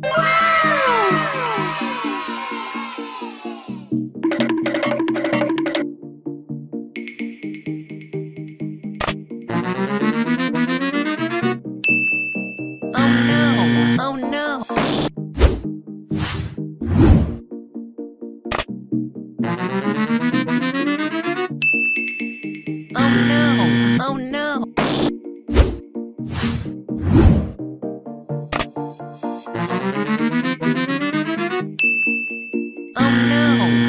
Oh no! Oh no! Oh, oh,